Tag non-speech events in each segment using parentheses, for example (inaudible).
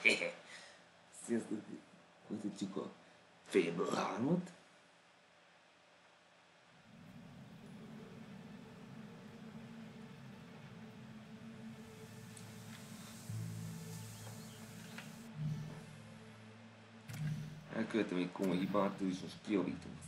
(laughs) Sziasztok! Mutatjuk a Fable 3-ot. Elkövetem egy komoly hibát, és most kijavítom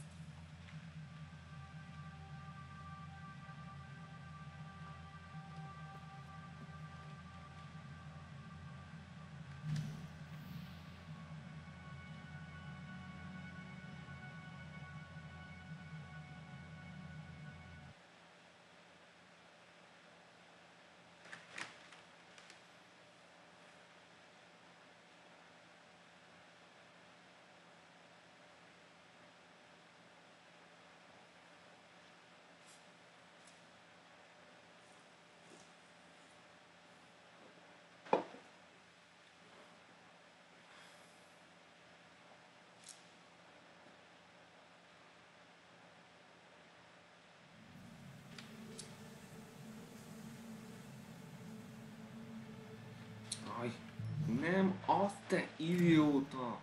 nem azt te idióta!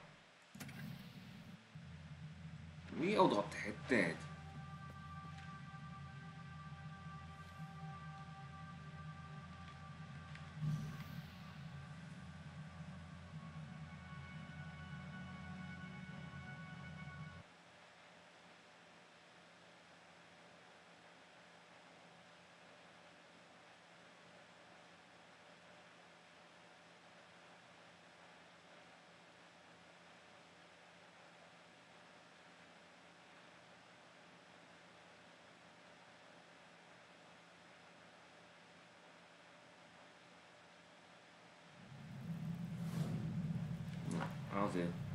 Mi oda tetted? Na, azért.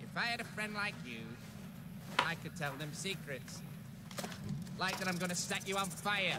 If I had a friend like you, I could tell them secrets. Like that I'm gonna set you on fire.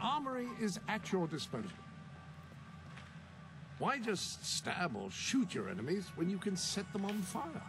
Armory is at your disposal. Why just stab or shoot your enemies when you can set them on fire?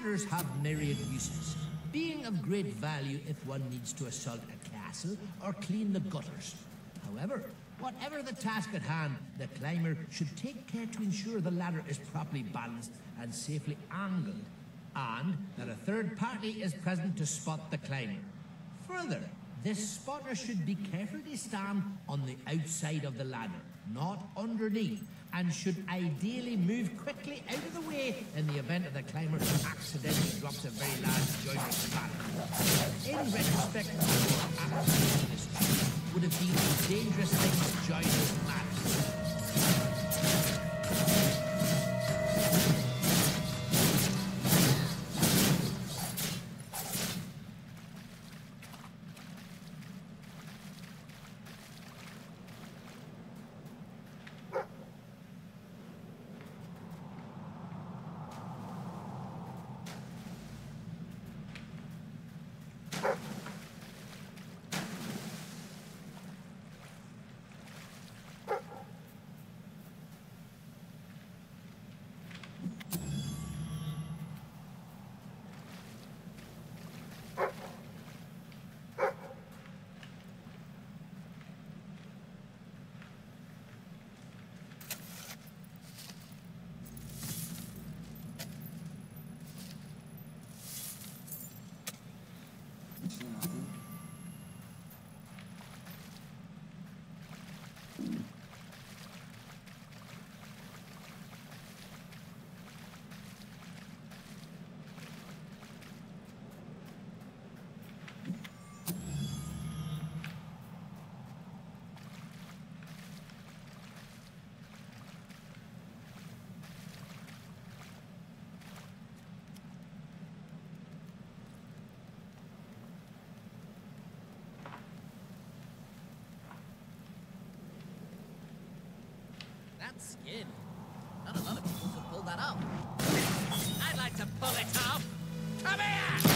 Ladders have myriad uses, being of great value if one needs to assault a castle or clean the gutters. However, whatever the task at hand, the climber should take care to ensure the ladder is properly balanced and safely angled, and that a third party is present to spot the climber. Further, this spotter should be careful to stand on the outside of the ladder, not underneath, and should ideally move quickly out of the way in the event of the climber accidentally drops a very large joint span. In retrospect, tree would have been as dangerous things joiners mad. That skin. Not a lot of people could pull that off. I'd like to pull it off. Come here!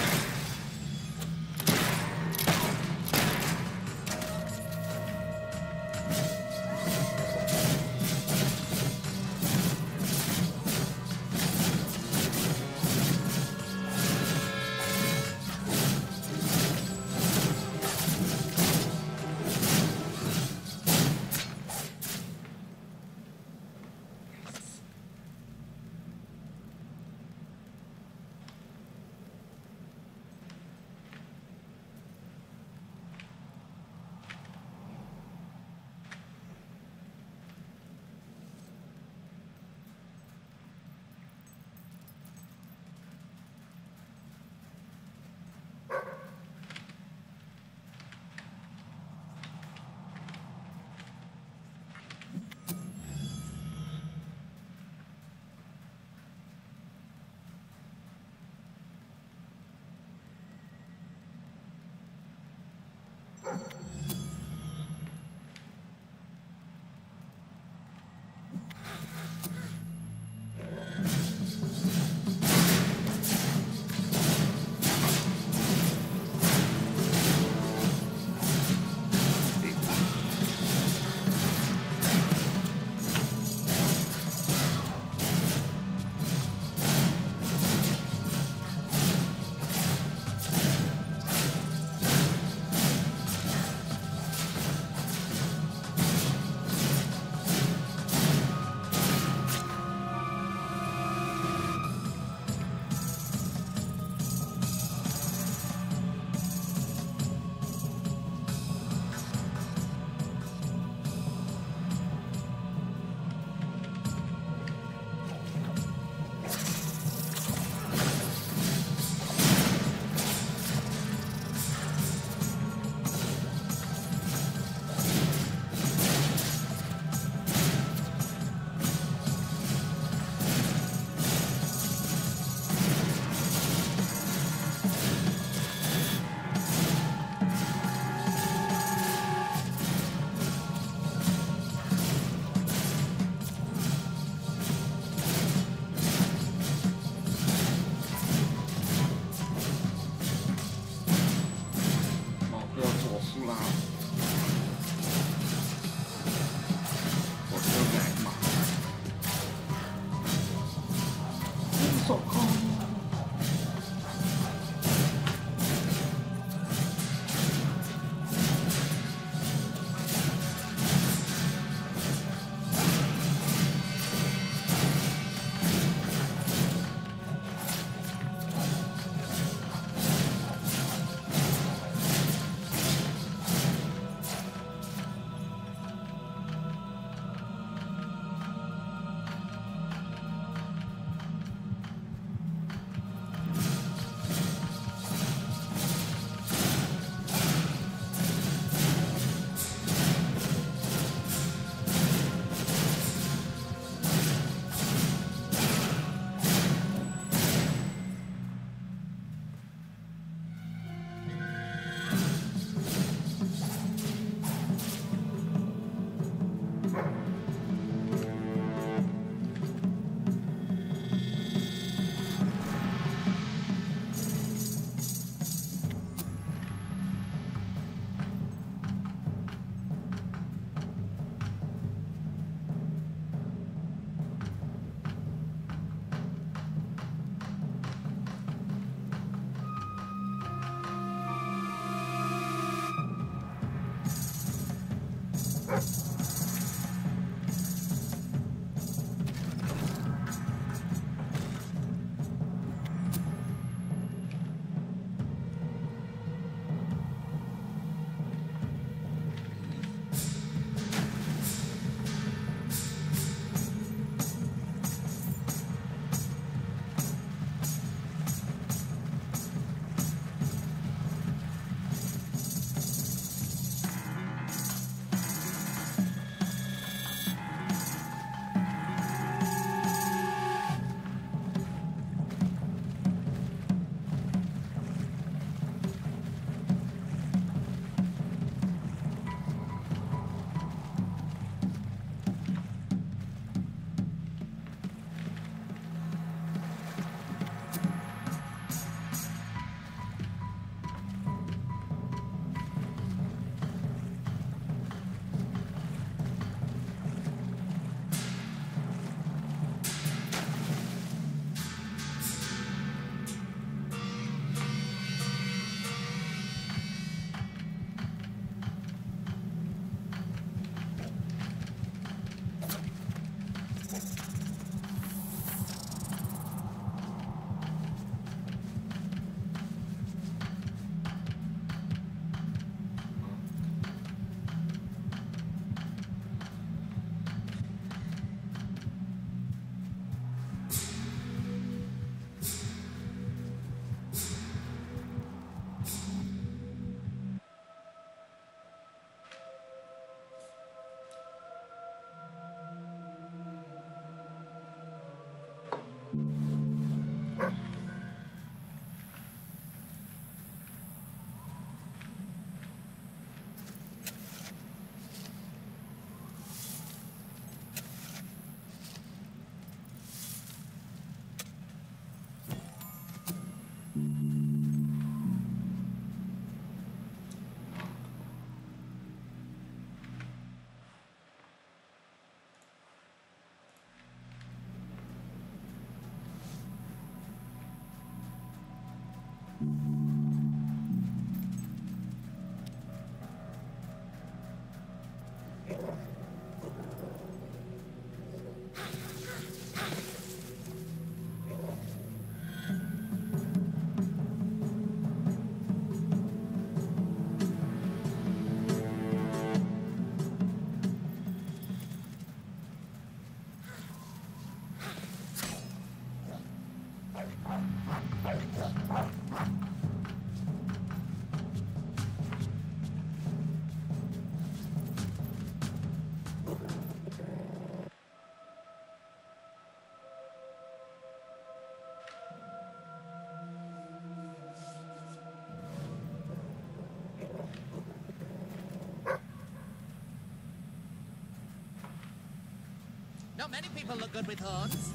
Many people look good with horns.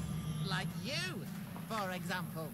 Like you, for example.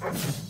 Seeing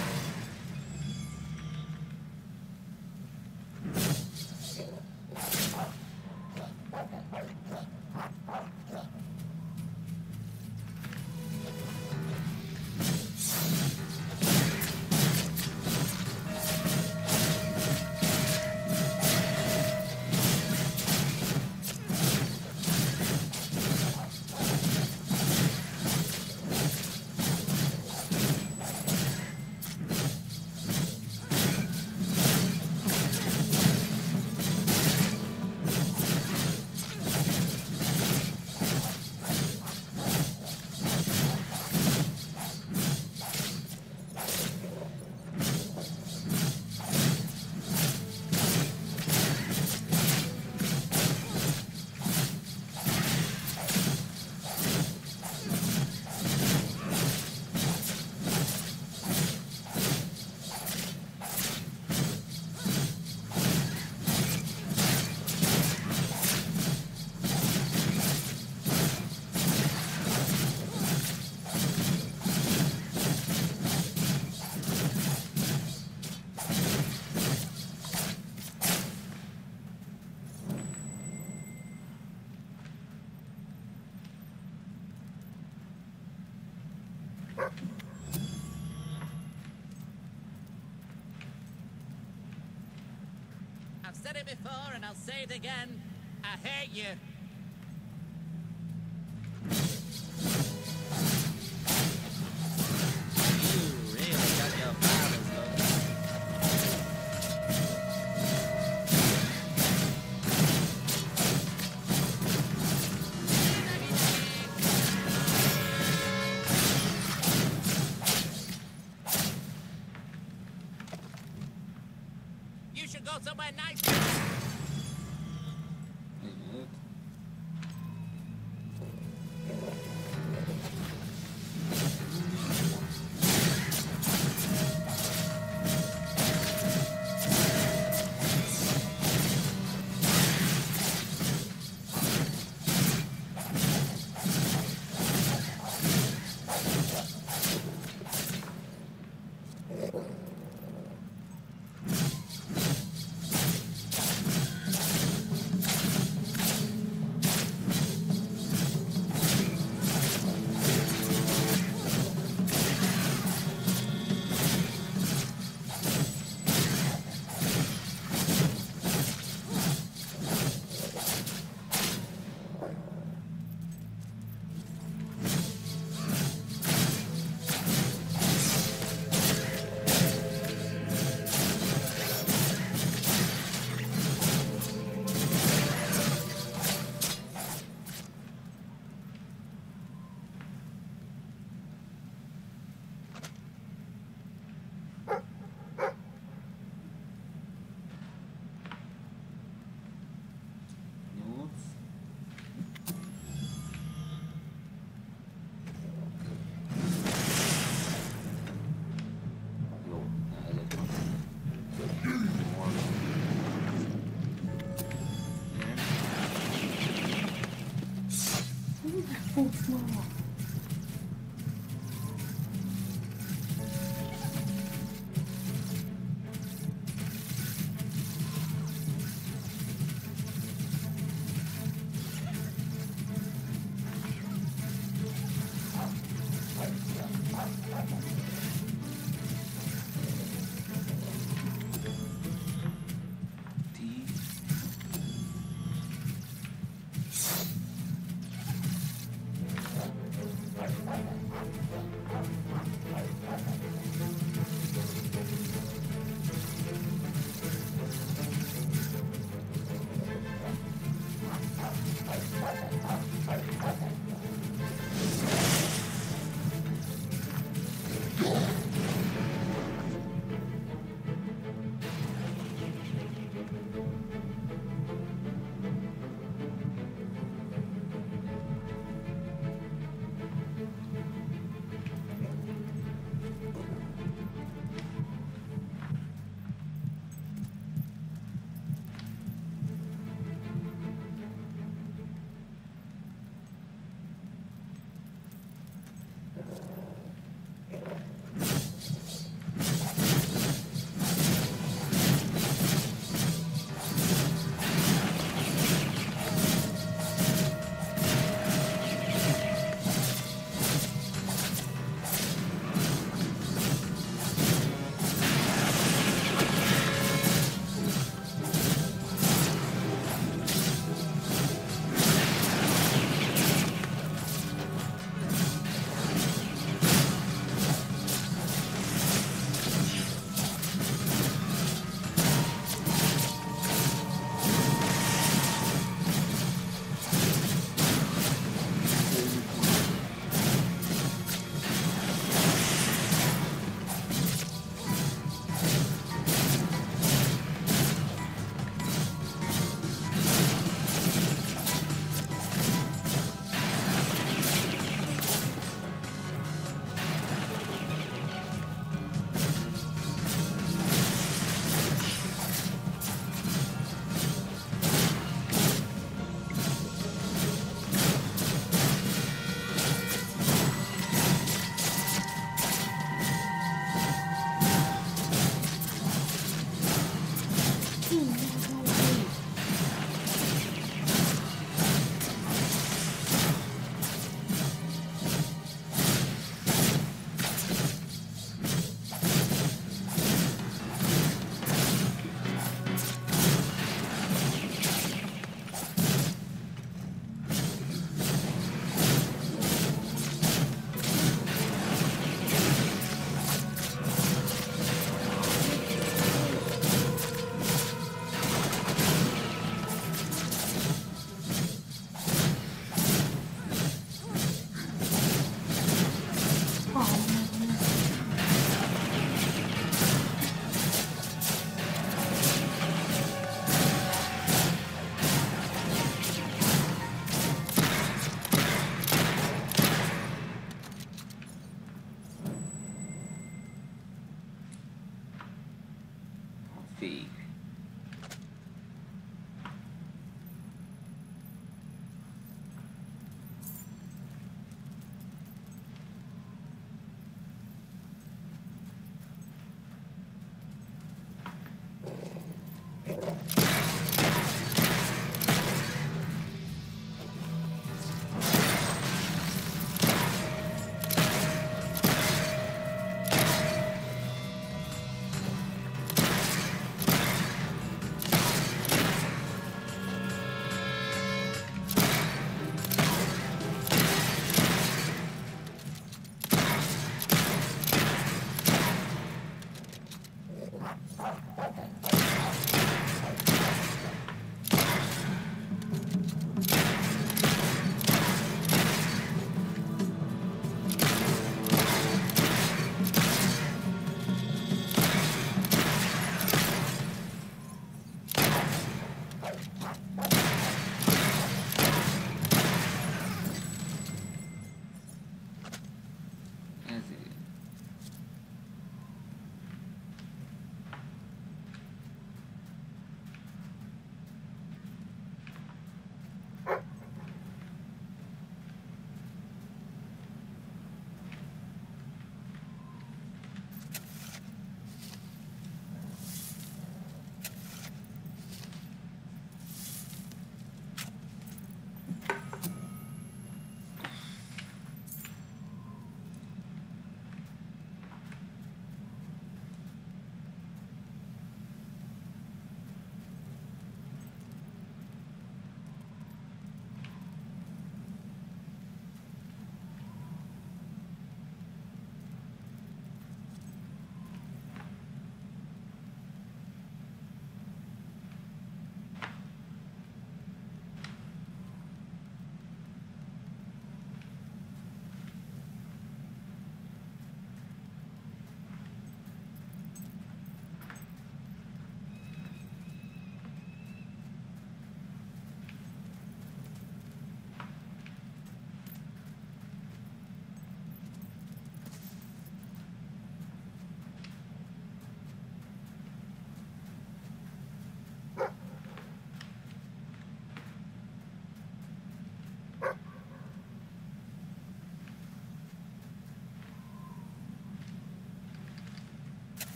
said it before and I'll say it again. I hate you. You 太错。了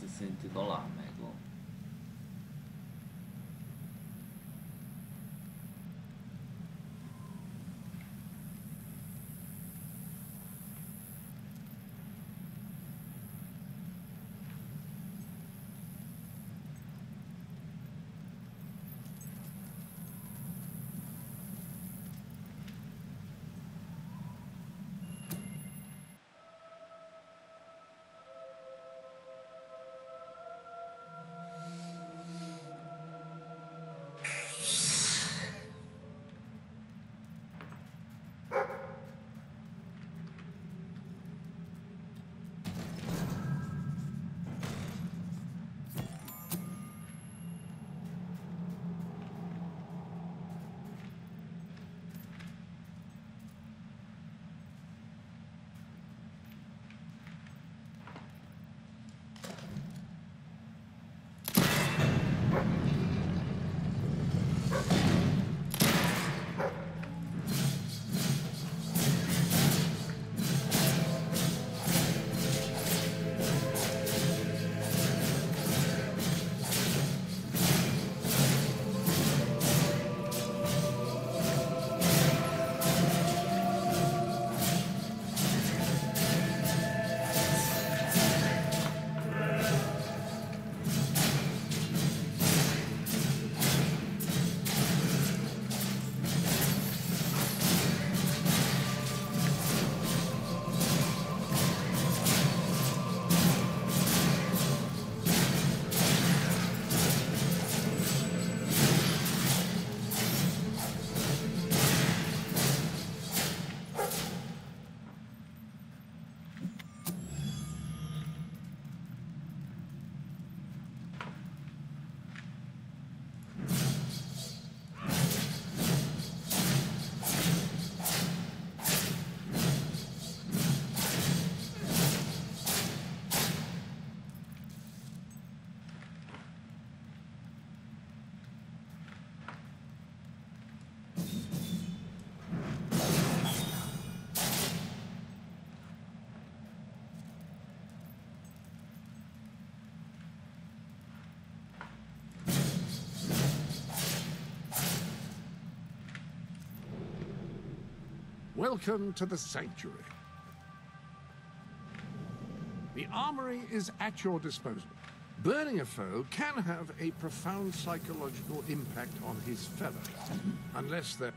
se 100 dólares. Welcome to the Sanctuary. The armory is at your disposal. Burning a foe can have a profound psychological impact on his fellows, unless they're...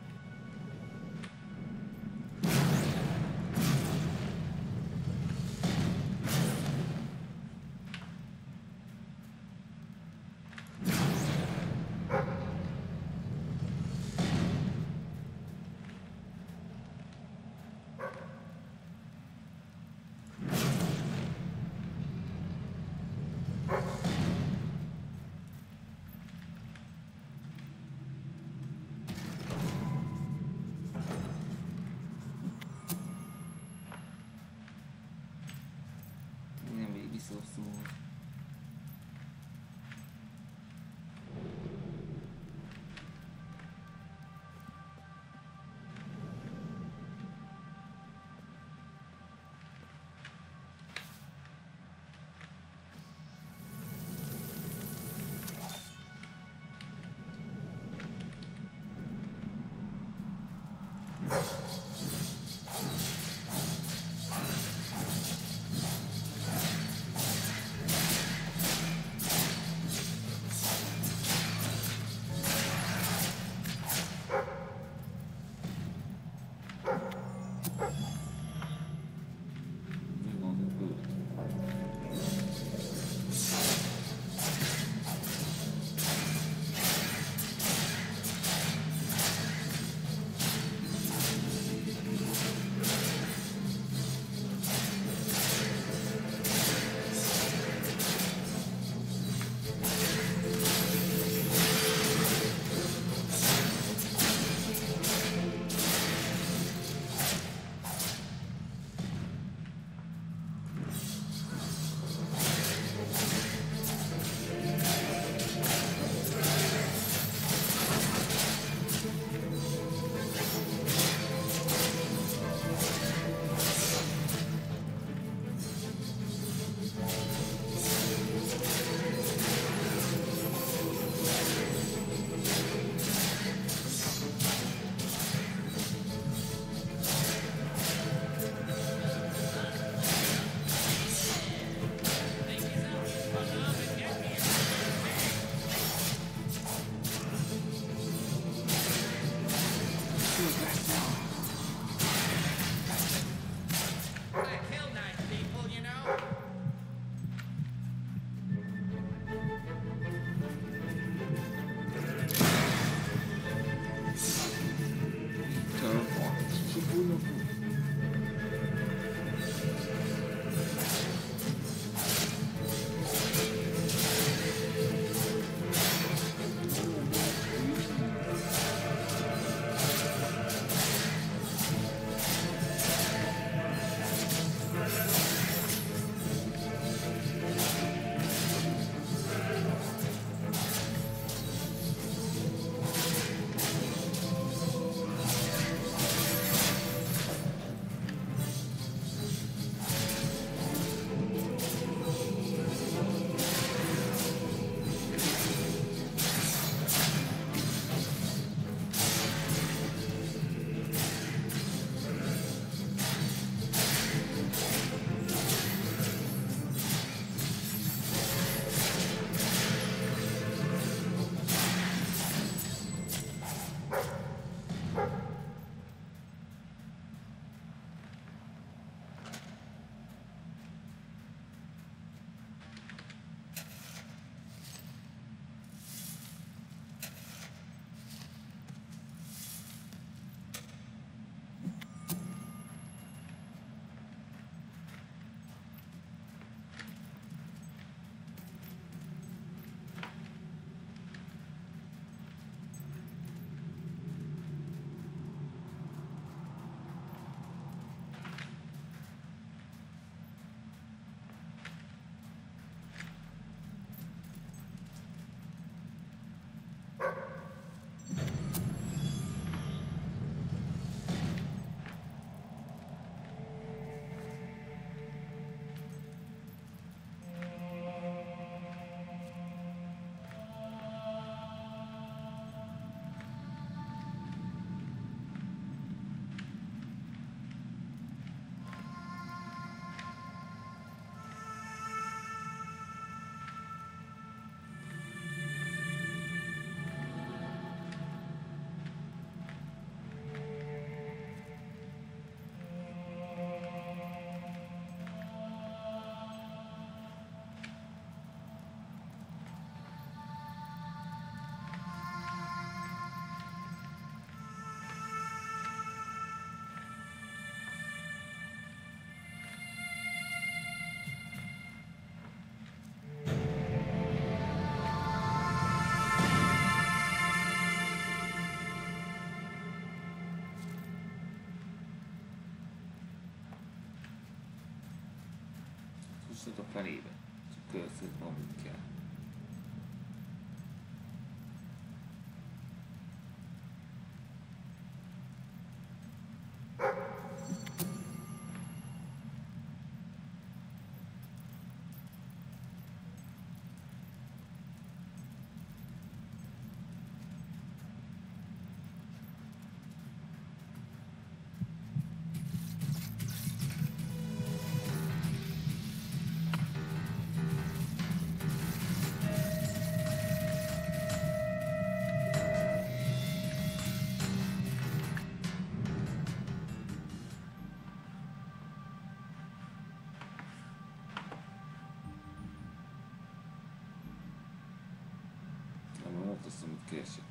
stato apparire su Cursed Moment most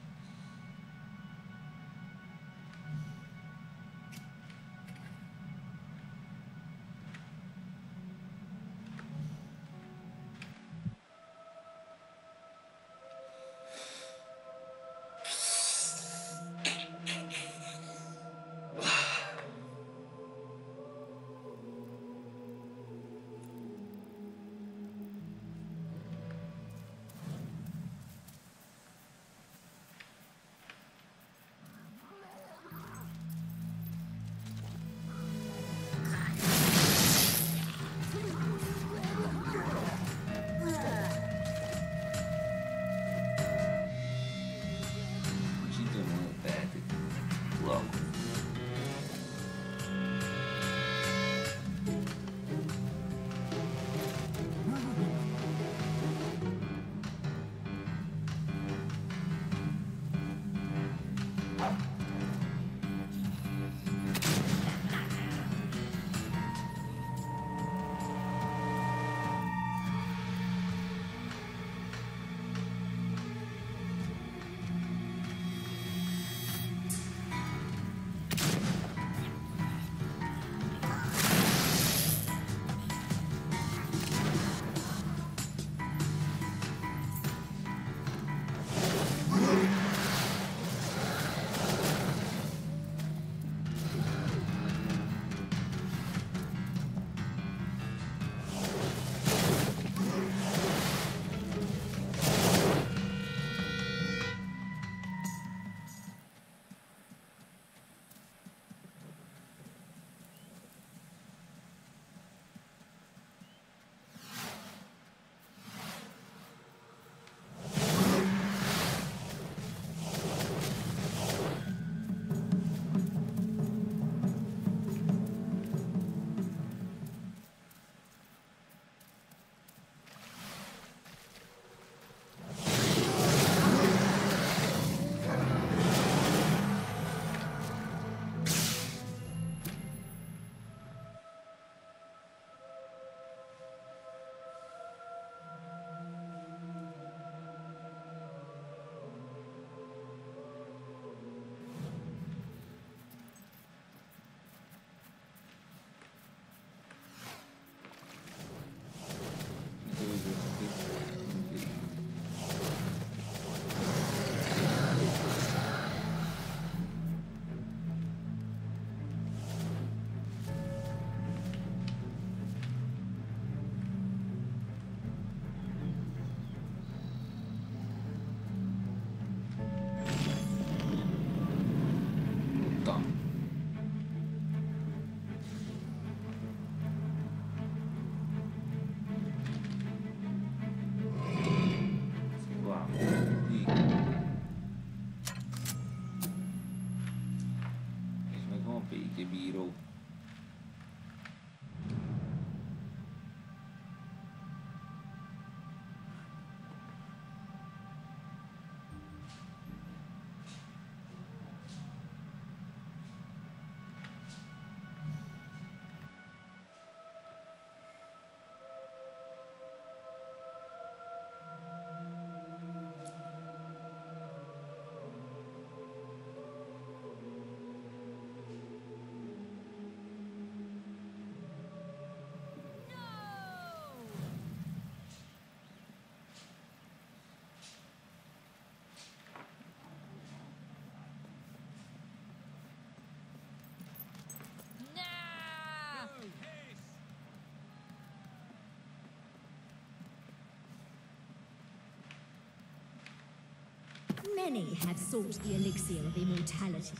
Many have sought the elixir of immortality,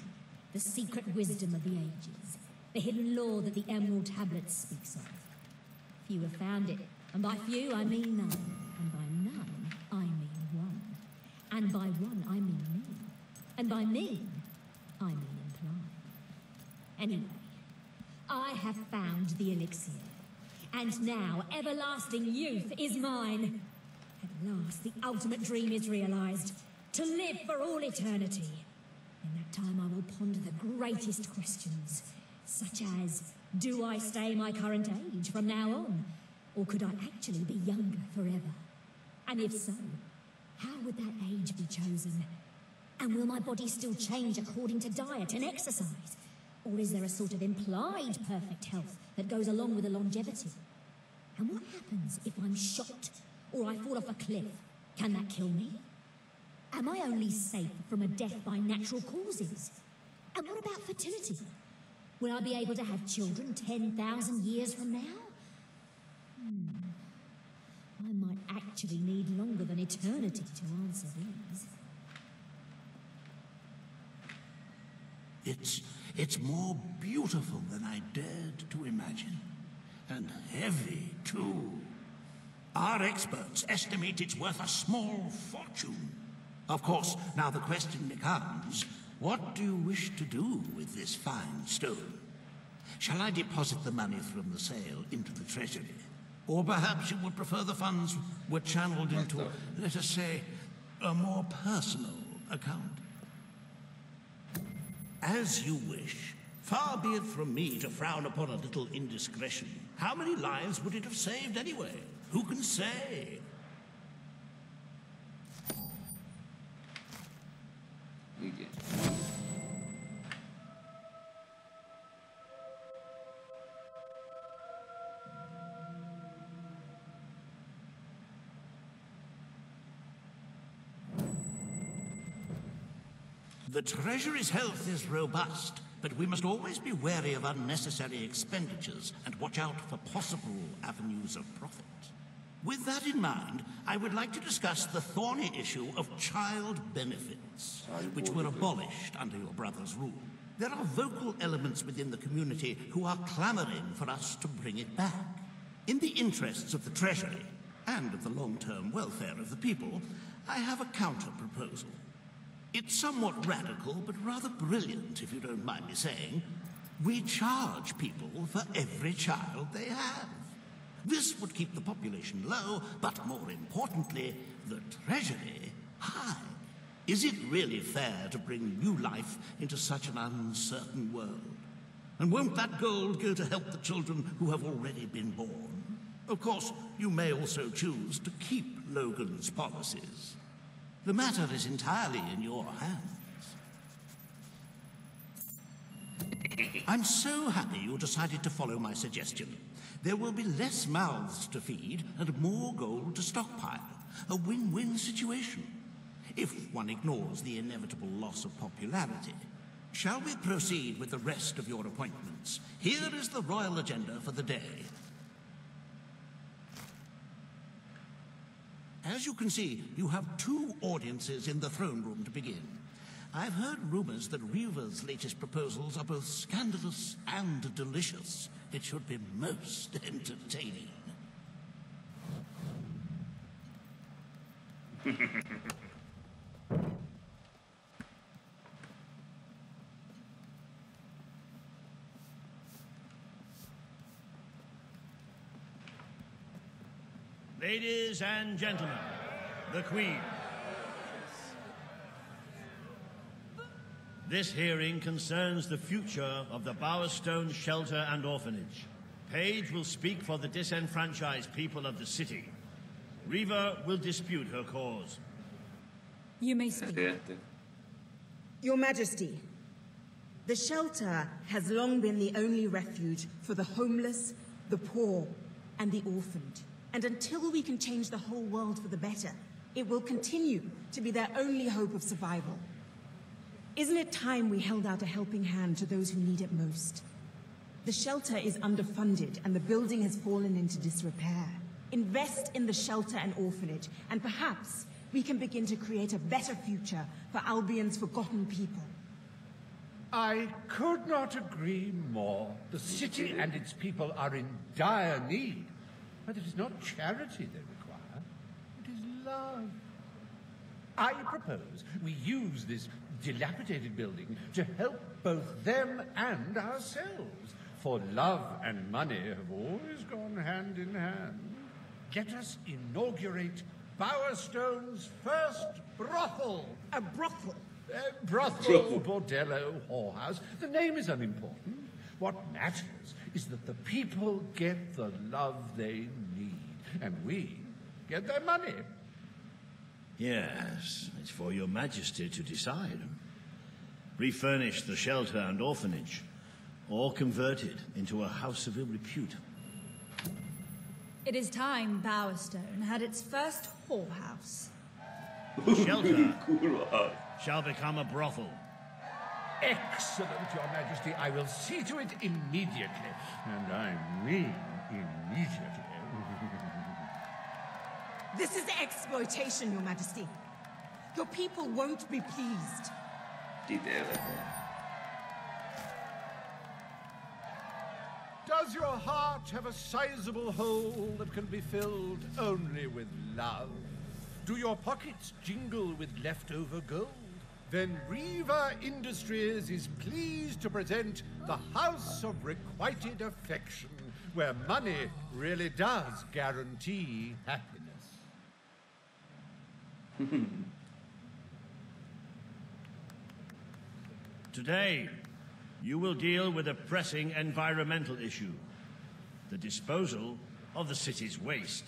the secret wisdom of the ages, the hidden lore that the Emerald Tablet speaks of. Few have found it, and by few I mean none, and by none I mean one, and by one I mean me, and by me I mean imply. Anyway, I have found the elixir, and now everlasting youth is mine. At last, the ultimate dream is realized to live for all eternity. In that time, I will ponder the greatest questions, such as Do I stay my current age from now on? Or could I actually be younger forever? And if so, how would that age be chosen? And will my body still change according to diet and exercise? Or is there a sort of implied perfect health that goes along with the longevity? And what happens if I'm shot or I fall off a cliff? Can that kill me? Am I only safe from a death by natural causes? And what about fertility? Will I be able to have children 10,000 years from now? Hmm. I might actually need longer than eternity to answer these. It's, it's more beautiful than I dared to imagine. And heavy, too. Our experts estimate it's worth a small fortune. Of course, now the question becomes, what do you wish to do with this fine stone? Shall I deposit the money from the sale into the treasury? Or perhaps you would prefer the funds were channeled into, let us say, a more personal account? As you wish. Far be it from me to frown upon a little indiscretion. How many lives would it have saved anyway? Who can say? The Treasury's health is robust, but we must always be wary of unnecessary expenditures and watch out for possible avenues of profit. With that in mind, I would like to discuss the thorny issue of child benefits, which were abolished under your brother's rule. There are vocal elements within the community who are clamoring for us to bring it back. In the interests of the Treasury and of the long-term welfare of the people, I have a counter-proposal. It's somewhat radical, but rather brilliant, if you don't mind me saying. We charge people for every child they have. This would keep the population low, but more importantly, the treasury high. Is it really fair to bring new life into such an uncertain world? And won't that gold go to help the children who have already been born? Of course, you may also choose to keep Logan's policies. The matter is entirely in your hands. I'm so happy you decided to follow my suggestion. There will be less mouths to feed and more gold to stockpile. A win-win situation. If one ignores the inevitable loss of popularity. Shall we proceed with the rest of your appointments? Here is the royal agenda for the day. As you can see, you have two audiences in the throne room to begin. I've heard rumors that Reaver's latest proposals are both scandalous and delicious. It should be most (laughs) entertaining. (laughs) Ladies and gentlemen, the Queen. This hearing concerns the future of the Bowerstone Shelter and Orphanage. Page will speak for the disenfranchised people of the city. Reaver will dispute her cause. You may speak. Certo. Your Majesty, the shelter has long been the only refuge for the homeless, the poor, and the orphaned. And until we can change the whole world for the better, it will continue to be their only hope of survival. Isn't it time we held out a helping hand to those who need it most? The shelter is underfunded and the building has fallen into disrepair. Invest in the shelter and orphanage, and perhaps we can begin to create a better future for Albion's forgotten people. I could not agree more. The city and its people are in dire need. But it is not charity they require, it is love. I propose we use this dilapidated building to help both them and ourselves. For love and money have always gone hand in hand. Let us inaugurate Bowerstone's first brothel. A brothel? Uh, brothel, bordello, whorehouse. The name is unimportant. What matters is that the people get the love they need, and we get their money. Yes, it's for your majesty to decide. Refurnish the shelter and orphanage, or convert it into a house of ill repute. It is time Bowerstone had its first whorehouse. The shelter (laughs) shall become a brothel. Excellent, Your Majesty. I will see to it immediately. And I mean immediately. (laughs) This is exploitation, Your Majesty. Your people won't be pleased. Does your heart have a sizable hole that can be filled only with love? Do your pockets jingle with leftover gold? Then Reaver Industries is pleased to present the House of Requited Affection, where money really does guarantee happiness. (laughs) Today, you will deal with a pressing environmental issue the disposal of the city's waste.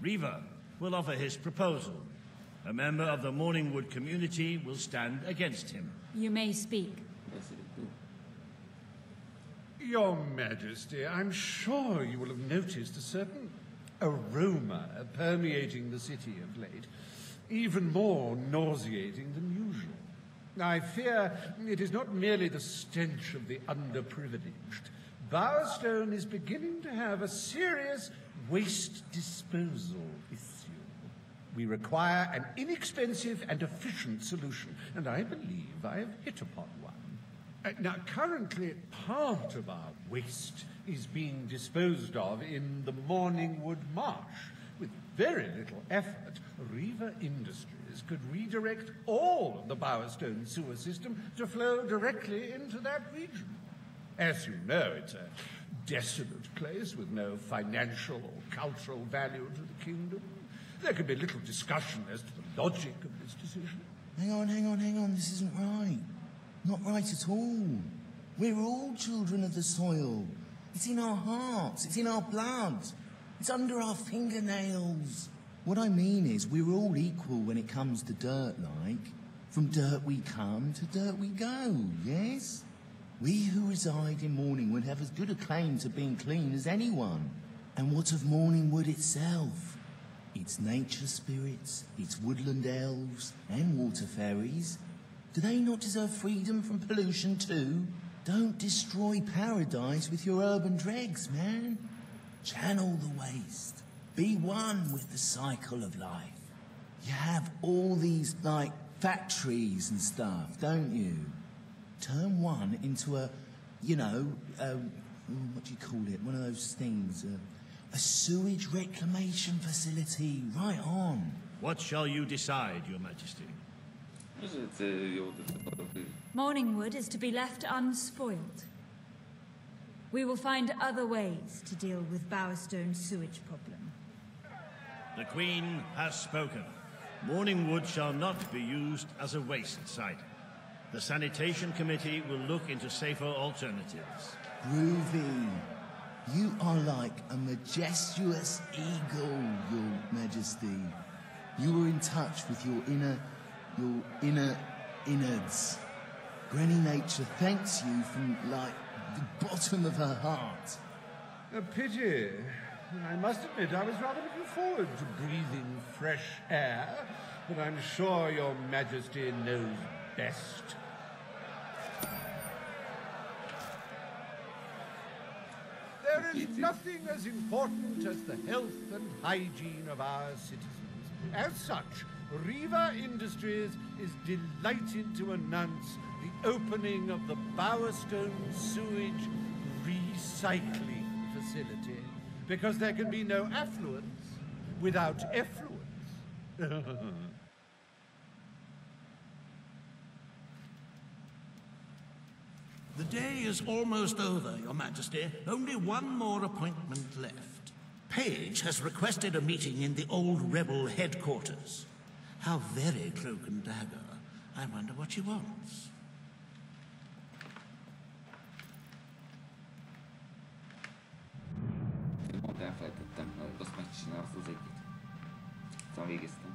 Reaver will offer his proposal. A member of the Mourningwood community will stand against him. You may speak. Your Majesty, I'm sure you will have noticed a certain aroma permeating the city of late, even more nauseating than usual. I fear it is not merely the stench of the underprivileged. Bowerstone is beginning to have a serious waste disposal issue. We require an inexpensive and efficient solution, and I believe I have hit upon one. Uh, now, currently, part of our waste is being disposed of in the Mourningwood Marsh. With very little effort, Reaver Industries could redirect all of the Bowerstone sewer system to flow directly into that region. As you know, it's a desolate place with no financial or cultural value to the kingdom. There can be a little discussion as to the logic of this decision. Hang on, hang on, hang on. This isn't right. Not right at all. We're all children of the soil. It's in our hearts. It's in our blood. It's under our fingernails. What I mean is, we're all equal when it comes to dirt, like. From dirt we come to dirt we go, yes? We who reside in Mourningwood have as good a claim to being clean as anyone. And what of Mourningwood itself? Its nature spirits, its woodland elves, and water fairies. Do they not deserve freedom from pollution too? Don't destroy paradise with your urban dregs, man. Channel the waste. Be one with the cycle of life. You have all these, like, factories and stuff, don't you? Turn one into a, you know, um, what do you call it? One of those things. Uh, a sewage reclamation facility. Right on. What shall you decide, Your Majesty? Mourningwood is to be left unspoiled. We will find other ways to deal with Bowerstone's sewage problem. The Queen has spoken. Mourningwood shall not be used as a waste site. The Sanitation Committee will look into safer alternatives. Groovy. You are like a majestuous eagle, Your Majesty. You are in touch with your inner, your inner innards. Granny Nature thanks you from, like, the bottom of her heart. A pity. I must admit, I was rather looking forward to breathing fresh air, but I'm sure Your Majesty knows best. There is nothing as important as the health and hygiene of our citizens. As such, Reaver Industries is delighted to announce the opening of the Bowerstone Sewage Recycling Facility, because there can be no affluence without effluence. (laughs) The day is almost over, Your Majesty. Only one more appointment left. Page has requested a meeting in the old rebel headquarters. How very cloak and dagger. I wonder what she wants. Azt megcsinál azt az egyet. Aztán végeztem.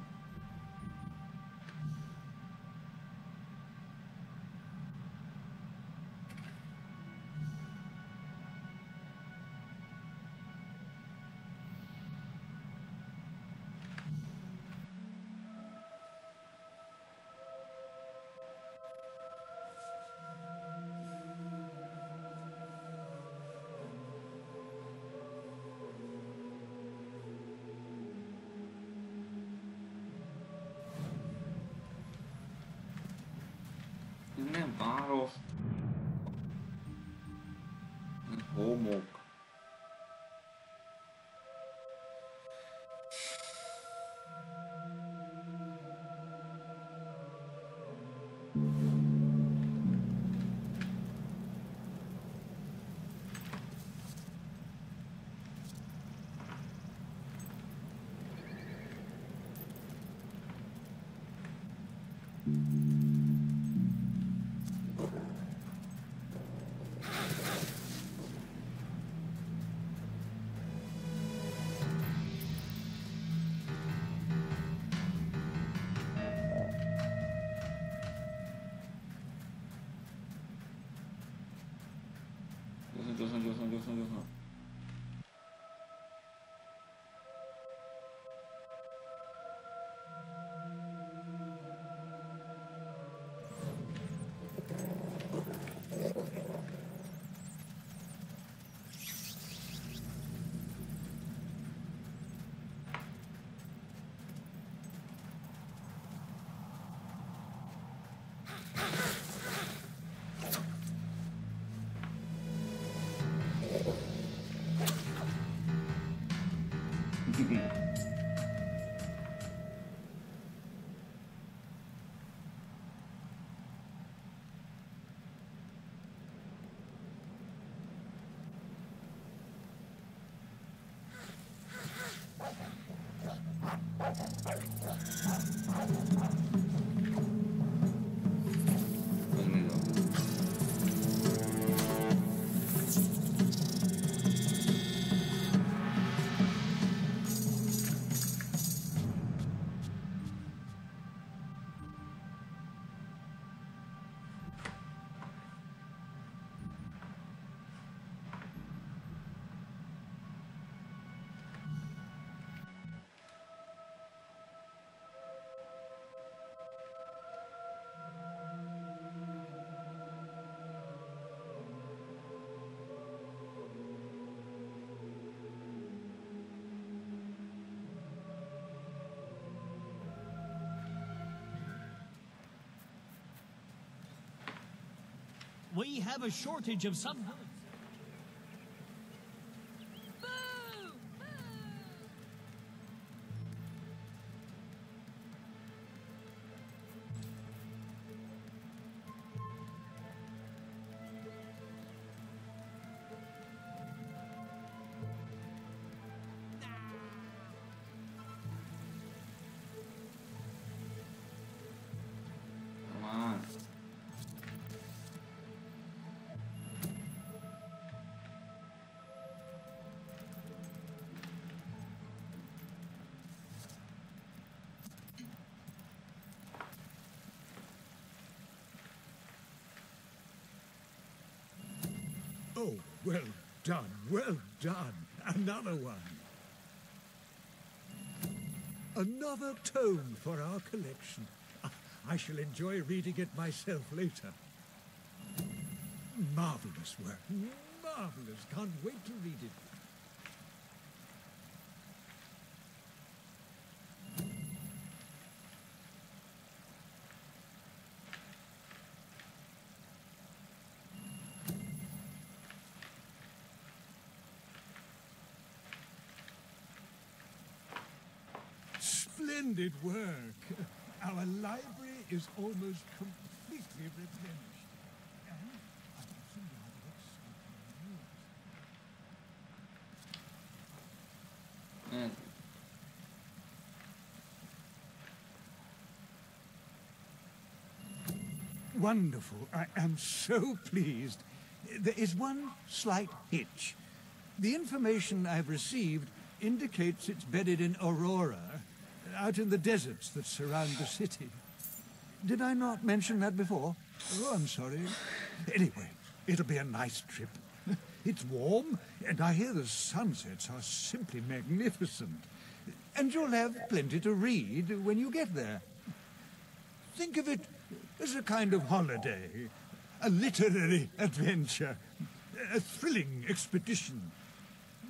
We have a shortage of some. Well done. Another one. Another tome for our collection. I shall enjoy reading it myself later. Marvelous work. Marvelous. Can't wait to read it. Splendid work. Our library is almost completely replenished. And I have some rather exciting news. Evet. Wonderful. I am so pleased. There is one slight hitch. The information I've received indicates it's bedded in Aurora, out in the deserts that surround the city. Did I not mention that before? Oh, I'm sorry. Anyway, it'll be a nice trip. (laughs) It's warm, and I hear the sunsets are simply magnificent. And you'll have plenty to read when you get there. Think of it as a kind of holiday, a literary adventure, a thrilling expedition.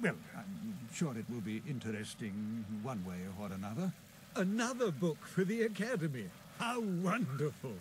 Well, I'm sure it will be interesting one way or another. Another book for the Academy. How wonderful!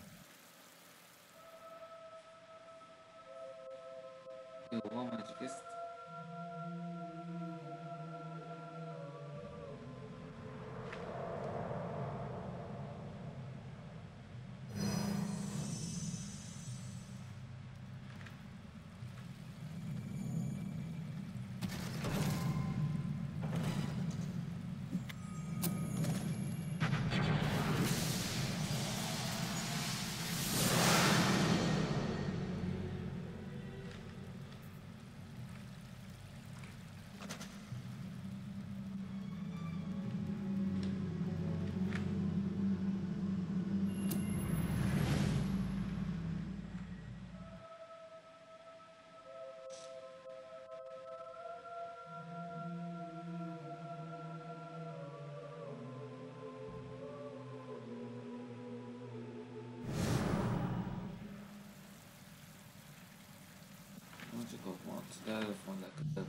do ponto do fundo da casa.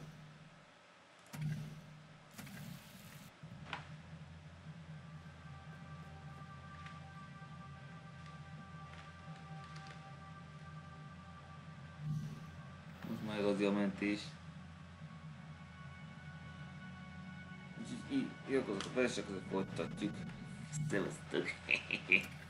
Vamos o ao isto. E eu vejo que eu estou tá, tipo, tá. a (laughs)